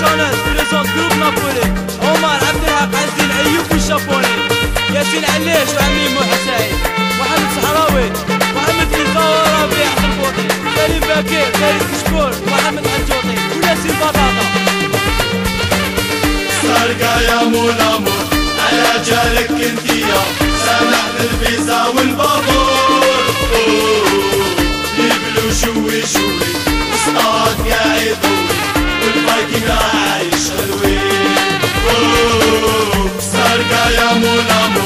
شانس بريزونت جروب نابولي عمر عبد الحق عز الدين ايوب والشابوني ياسين عليش وعمي مو حسين محمد سليم باكير فارس كشكور محمد حجوطي وناسين بطاطا سرقة يا منامور على جالك انتيا سامح بالفيزا والبابور يبلو شوي شوي وسطات قاعد ضوي والبايكنج عايش حلوي سرقة يا منامور على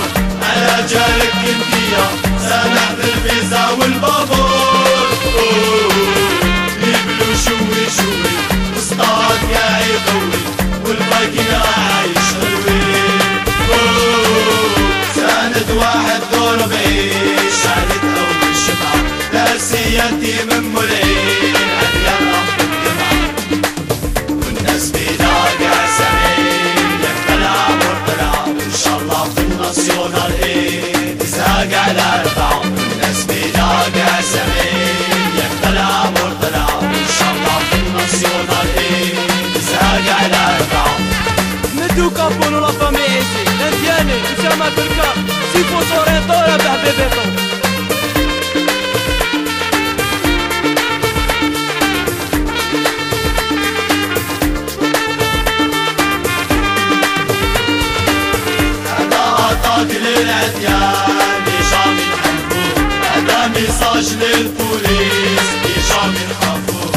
ميساج للبوليس هشام الحنفور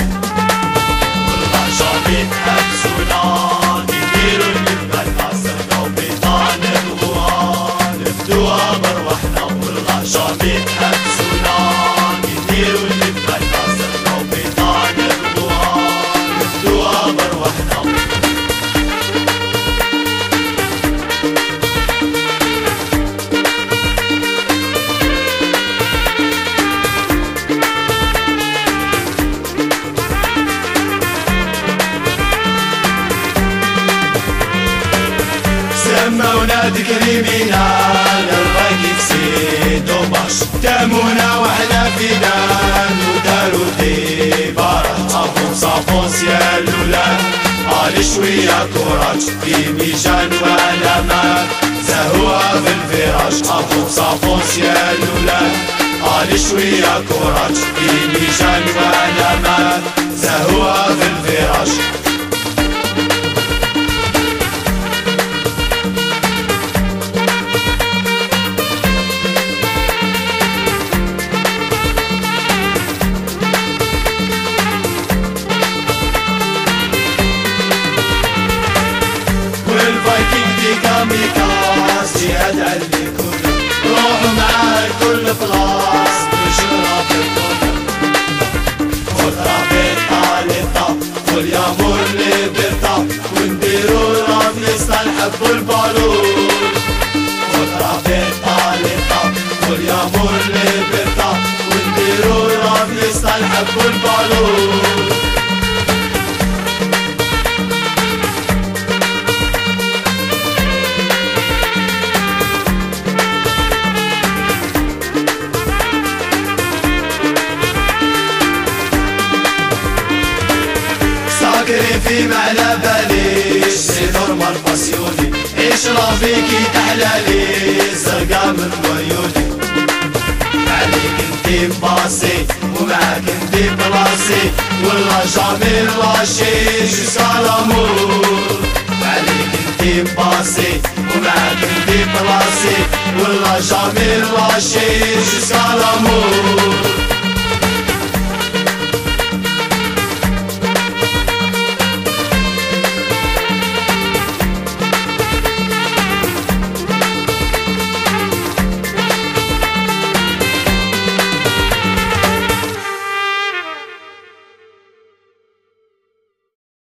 والله شعبي سمونا كريمينال الراقي سيد وباش. تأمونا وإحنا في دان ودارو ديبار صافون صافون سيال لولان. قال شوية كوراج في ميجان وعلامات زهوها في الفراش. صافون صافون سيال لولان. قال شوية كوراج في ميجان وعلامات كاميكاز جهاد على الكل روحوا معاي كل بلاص بشرى في الكل خضرة بيتا لتا واليامور ليبرتا ونديروا رافيستا نحبوا البالون. معنى باليش سي نورمال باسيوني إيش رافيكي تحلالي زرقا من عيوني عليك انتي باسي ومعاك انتي بلاسي والله جامي جوسكا لامور عليك انتي باسي ومعاك انتي بلاسي والله لاشي جوسكا لامور